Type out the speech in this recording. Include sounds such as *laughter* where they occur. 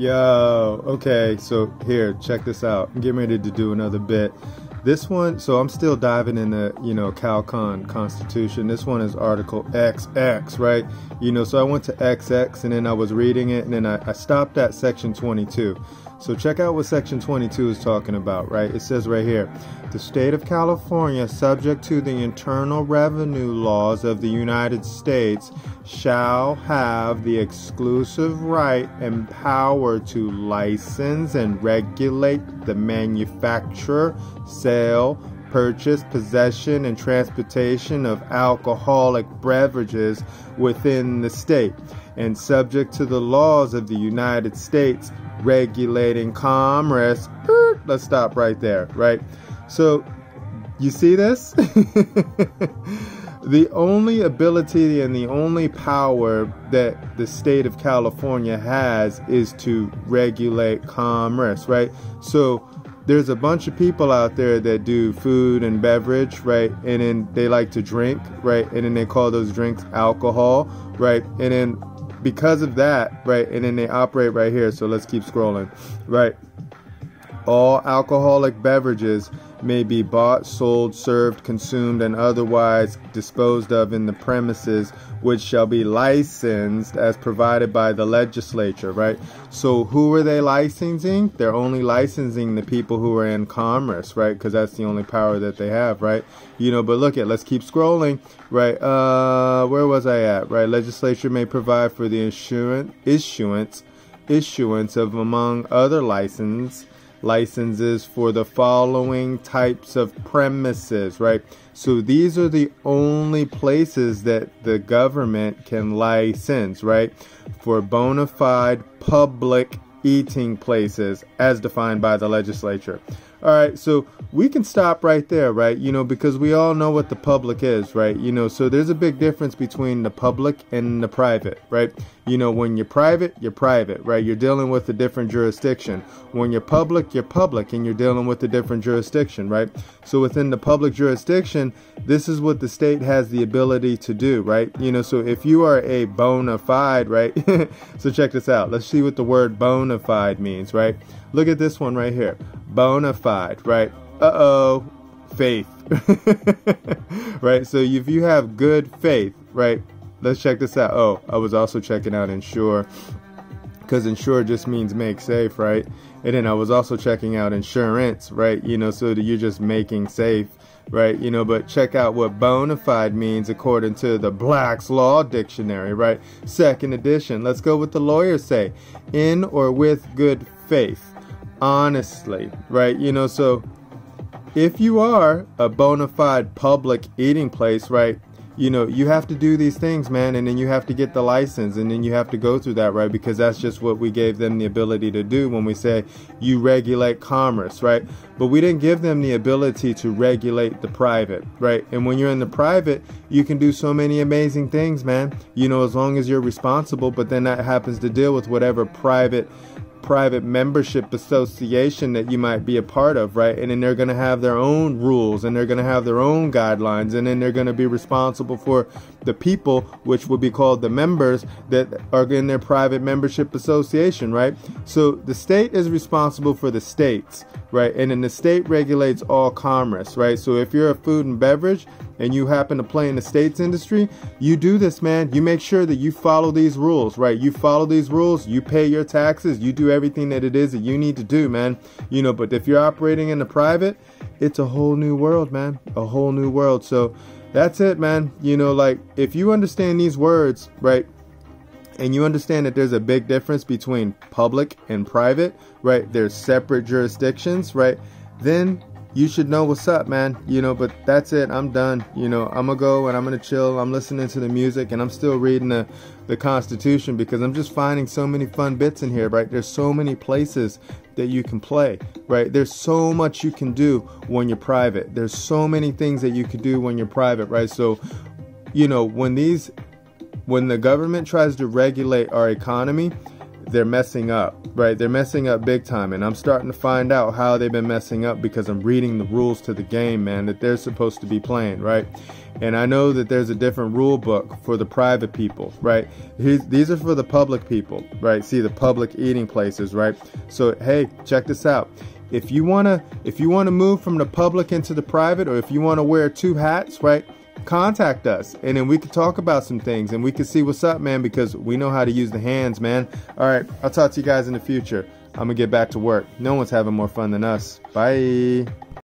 Yo, okay, so here, check this out. I'm getting ready to do another bit. This one, so I'm still diving in the, you know, CalCon Constitution. This one is Article XX, right? You know, so I went to XX and then I was reading it and then I, I stopped at Section 22. So check out what Section 22 is talking about, right? It says right here the state of California, subject to the internal revenue laws of the United States, shall have the exclusive right and power to license and regulate the manufacture, sale, purchase, possession, and transportation of alcoholic beverages within the state, and subject to the laws of the United States regulating commerce. Let's stop right there, right? So, you see this? *laughs* the only ability and the only power that the state of California has is to regulate commerce, right? So, there's a bunch of people out there that do food and beverage, right? And then they like to drink, right? And then they call those drinks alcohol, right? And then because of that, right, and then they operate right here. So let's keep scrolling, right? All alcoholic beverages may be bought, sold, served, consumed, and otherwise disposed of in the premises, which shall be licensed as provided by the legislature, right? So, who are they licensing? They're only licensing the people who are in commerce, right? Because that's the only power that they have, right? You know, but look at, let's keep scrolling, right? Uh, where was I at, right? Legislature may provide for the issuance, issuance, issuance of, among other license licenses for the following types of premises, right? So these are the only places that the government can license, right? For bona fide public eating places as defined by the legislature. All right, so we can stop right there, right? You know, because we all know what the public is, right? You know, so there's a big difference between the public and the private, right? You know, when you're private, you're private, right? You're dealing with a different jurisdiction. When you're public, you're public and you're dealing with a different jurisdiction, right? So within the public jurisdiction, this is what the state has the ability to do, right? You know, so if you are a bona fide, right? *laughs* so check this out. Let's see what the word bona fide means, right? Look at this one right here bona fide, right? Uh oh, faith. *laughs* right? So if you have good faith, right? Let's check this out. Oh, I was also checking out Insure because insure just means make safe, right? And then I was also checking out insurance, right? You know, so that you're just making safe, right? You know, but check out what bona fide means according to the Black's Law Dictionary, right? Second edition. Let's go with the lawyers say in or with good faith honestly, right? You know, so if you are a bona fide public eating place, right? You know, you have to do these things, man, and then you have to get the license, and then you have to go through that, right? Because that's just what we gave them the ability to do when we say you regulate commerce, right? But we didn't give them the ability to regulate the private, right? And when you're in the private, you can do so many amazing things, man, you know, as long as you're responsible, but then that happens to deal with whatever private private membership association that you might be a part of, right? And then they're going to have their own rules and they're going to have their own guidelines and then they're going to be responsible for the people, which would be called the members that are in their private membership association, right? So the state is responsible for the states, right? And then the state regulates all commerce, right? So if you're a food and beverage, and you happen to play in the states industry, you do this, man. You make sure that you follow these rules, right? You follow these rules, you pay your taxes, you do everything that it is that you need to do, man. You know, but if you're operating in the private, it's a whole new world, man. A whole new world. So that's it, man. You know, like if you understand these words, right? and you understand that there's a big difference between public and private, right? There's separate jurisdictions, right? Then you should know what's up, man. You know, but that's it. I'm done. You know, I'm gonna go and I'm gonna chill. I'm listening to the music and I'm still reading the, the Constitution because I'm just finding so many fun bits in here, right? There's so many places that you can play, right? There's so much you can do when you're private. There's so many things that you can do when you're private, right? So, you know, when these, when the government tries to regulate our economy, they're messing up, right? They're messing up big time. And I'm starting to find out how they've been messing up because I'm reading the rules to the game, man, that they're supposed to be playing, right? And I know that there's a different rule book for the private people, right? These are for the public people, right? See the public eating places, right? So, hey, check this out. If you wanna, if you wanna move from the public into the private, or if you wanna wear two hats, right? Contact us and then we could talk about some things and we could see what's up, man, because we know how to use the hands, man. All right, I'll talk to you guys in the future. I'm gonna get back to work. No one's having more fun than us. Bye.